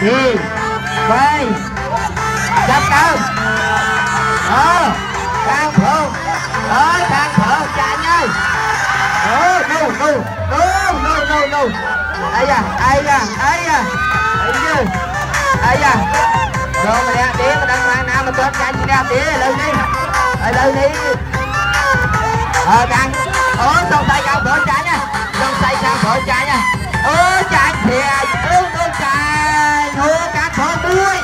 Ừ. đi quay chấp cơm ờ thang phượng ờ thang phượng chạy nhanh ờ no no no. No no no ai da ai da ai da. Ai da ai da. Rồi mà đeo tía mà đang mang nào mà tốt chị đeo tía lên đi. Ở lên đi. Ờ thang ờ xong tay cao thướu chạy nha. Tông tay cao thướu chạy nha. Hooray!